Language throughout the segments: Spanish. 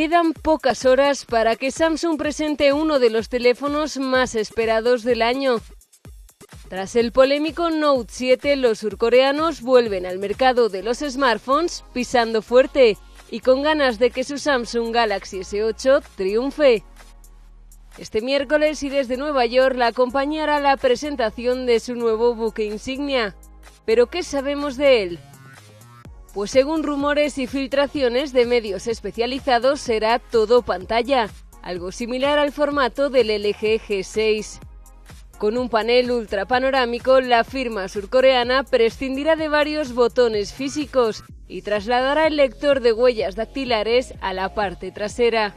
Quedan pocas horas para que Samsung presente uno de los teléfonos más esperados del año. Tras el polémico Note 7, los surcoreanos vuelven al mercado de los smartphones pisando fuerte y con ganas de que su Samsung Galaxy S8 triunfe. Este miércoles y desde Nueva York la acompañará la presentación de su nuevo buque insignia. ¿Pero qué sabemos de él? Pues según rumores y filtraciones de medios especializados será todo pantalla, algo similar al formato del LG G6. Con un panel ultra panorámico, la firma surcoreana prescindirá de varios botones físicos y trasladará el lector de huellas dactilares a la parte trasera.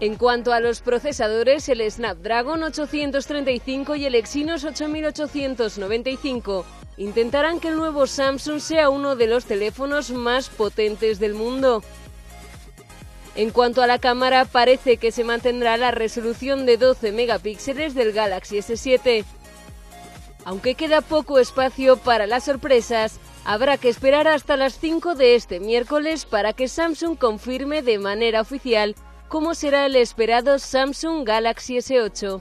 En cuanto a los procesadores, el Snapdragon 835 y el Exynos 8895 intentarán que el nuevo Samsung sea uno de los teléfonos más potentes del mundo. En cuanto a la cámara, parece que se mantendrá la resolución de 12 megapíxeles del Galaxy S7. Aunque queda poco espacio para las sorpresas, habrá que esperar hasta las 5 de este miércoles para que Samsung confirme de manera oficial cómo será el esperado Samsung Galaxy S8.